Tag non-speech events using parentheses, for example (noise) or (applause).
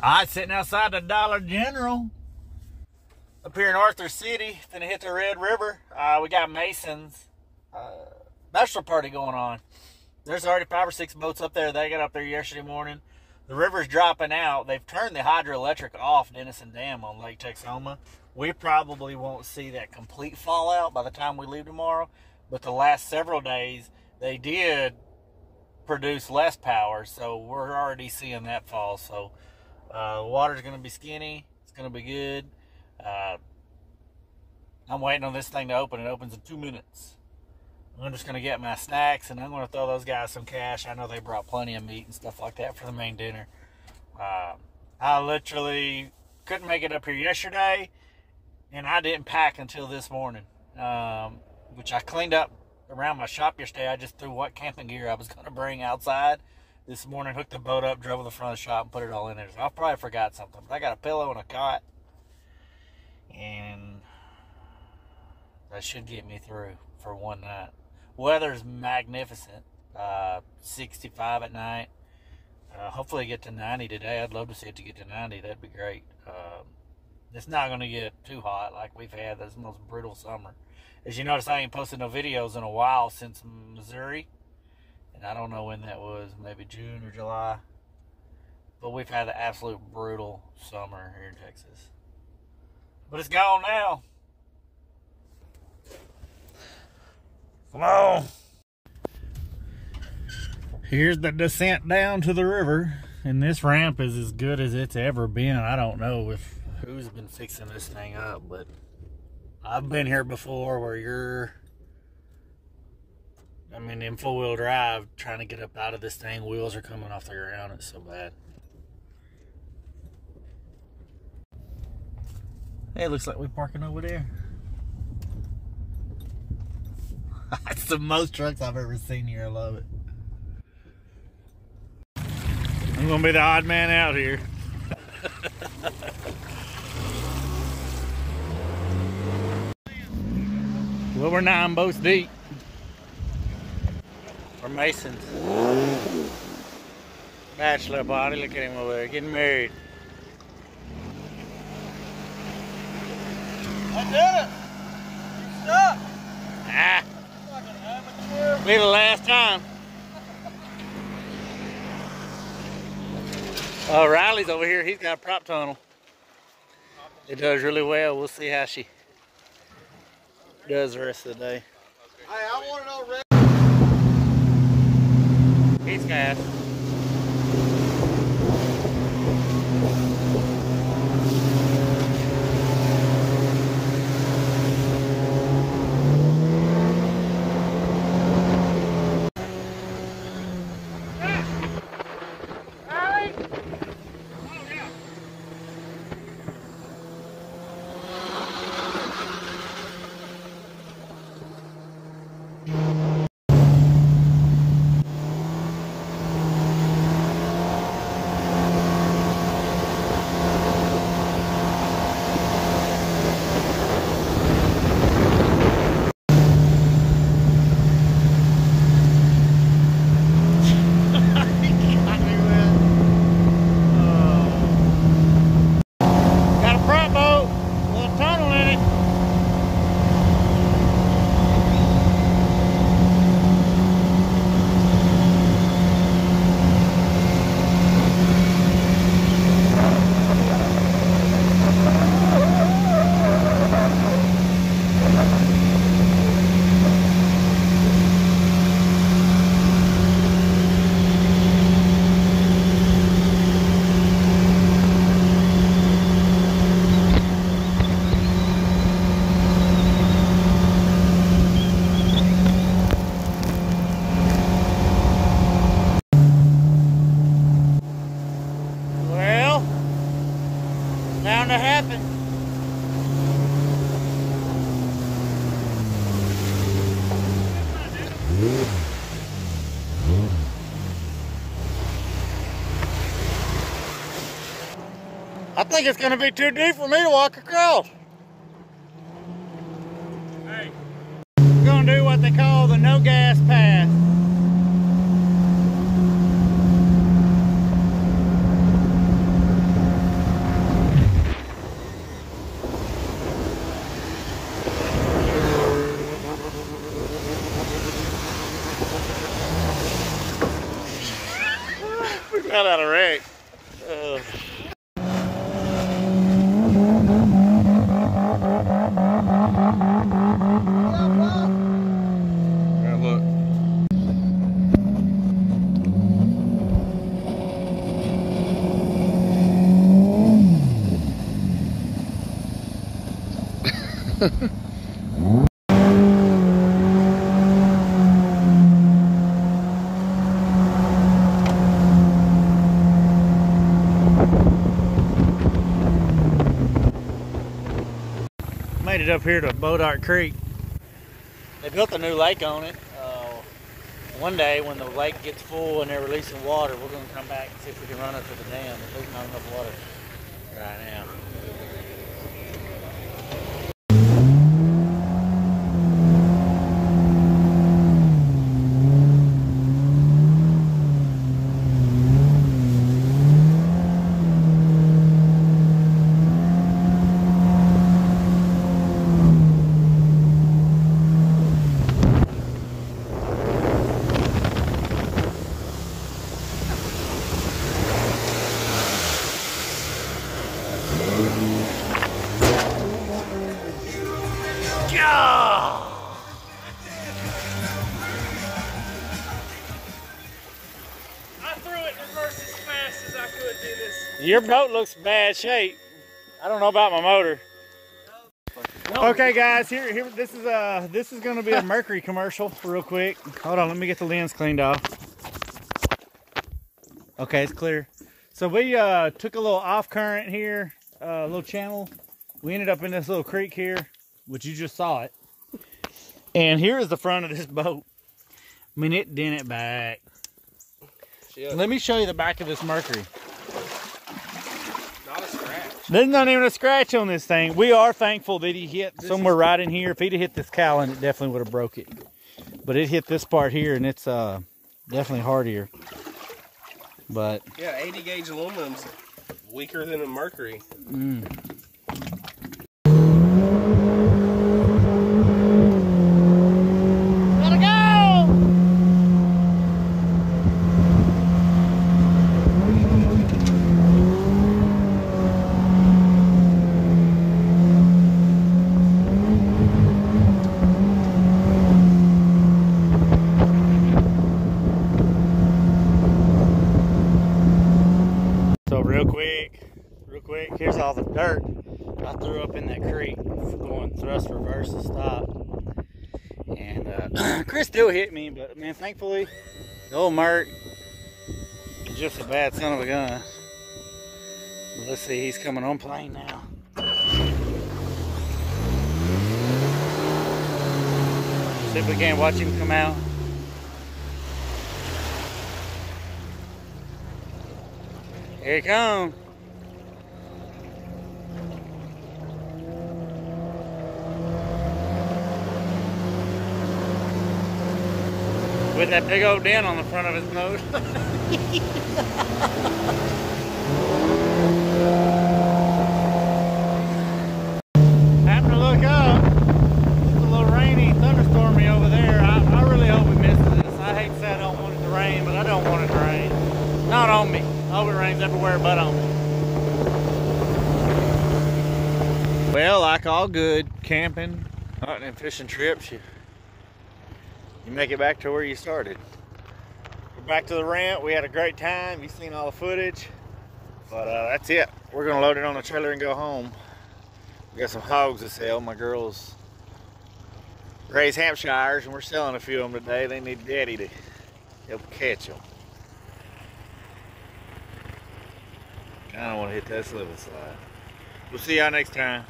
All right, sitting outside the Dollar General up here in Arthur City, gonna hit the Red River. Uh, we got Mason's uh, bachelor party going on. There's already five or six boats up there. They got up there yesterday morning. The river's dropping out. They've turned the hydroelectric off Denison Dam on Lake Texoma. We probably won't see that complete fallout by the time we leave tomorrow, but the last several days they did produce less power, so we're already seeing that fall. So uh, water's going to be skinny. It's going to be good. Uh, I'm waiting on this thing to open. It opens in two minutes. I'm just going to get my snacks and I'm going to throw those guys some cash. I know they brought plenty of meat and stuff like that for the main dinner. Uh, I literally couldn't make it up here yesterday and I didn't pack until this morning, um, which I cleaned up around my shop yesterday. I just threw what camping gear I was going to bring outside this morning, hooked the boat up, drove to the front of the shop, and put it all in there. So I probably forgot something, but I got a pillow and a cot, and that should get me through for one night. Weather's magnificent. Uh, 65 at night. Uh, hopefully, get to 90 today. I'd love to see it to get to 90. That'd be great. Um, it's not going to get too hot like we've had this most brutal summer. As you notice, I ain't posted no videos in a while since Missouri and I don't know when that was, maybe June or July. But we've had an absolute brutal summer here in Texas. But it's gone now. Come on. Here's the descent down to the river. And this ramp is as good as it's ever been. I don't know if who's been fixing this thing up, but I've been here before where you're I mean, in four wheel drive, trying to get up out of this thing, wheels are coming off the ground. It's so bad. Hey, looks like we're parking over there. (laughs) That's the most trucks I've ever seen here. I love it. I'm gonna be the odd man out here. well, we're nine boats deep. We're Masons. Bachelor party, look at him over there, getting married. I did it! You stuck! Ah, amateur. be the last time. Oh, Riley's over here. He's got a prop tunnel. It does really well. We'll see how she does the rest of the day. Hey, I want to know red. He's gas. Got a prop boat with a tunnel in it. Well, bound to happen. I think it's going to be too deep for me to walk across. Hey, We're going to do what they call the no gas hell out of rake. Up here to Bois d'Arc Creek. They built a new lake on it. Uh, one day when the lake gets full and they're releasing water, we're going to come back and see if we can run it to the dam. But there's not enough water right now. Yeah! I threw it in reverse as fast as I could do this. Your boat looks bad shape. I don't know about my motor. Okay, guys, here, here, this is uh, this is gonna be a Mercury commercial, real quick. Hold on, let me get the lens cleaned off. Okay, it's clear. So we uh, took a little off current here, uh, a little channel. We ended up in this little creek here, which you just saw it. And here is the front of this boat. I mean, it dented back. Shit. Let me show you the back of this Mercury. Not a scratch. There's not even a scratch on this thing. We are thankful that he hit somewhere right in here. If he'd have hit this cowling, it definitely would have broke it. But it hit this part here, and it's uh definitely hardier. But Yeah, 80 gauge aluminum's weaker than a mercury. mm, gotta go. So real quick, real quick, here's all the dirt I threw up in that creek going thrust reverse to stop. And uh, (clears throat) Chris still hit me, but man, thankfully, the old Merc is just a bad son of a gun. Let's see, he's coming on plane now. See if we can't watch him come out. Here he comes. With that big old dent on the front of his nose. (laughs) To look up. It's a little rainy, thunderstormy over there. I, really hope we this. I hate I don't want it to rain, but I don't want it to rain. Not on me. Rains everywhere but on me. Well, like all good camping, hunting, and fishing trips, you you make it back to where you started. We're back to the ramp. We had a great time. You've seen all the footage, but uh, that's it. We're gonna load it on the trailer and go home. We got some hogs to sell. My girls raise Hampshires, and we're selling a few of them today. They need Daddy to help catch them. I don't want to hit that and slide. We'll see y'all next time.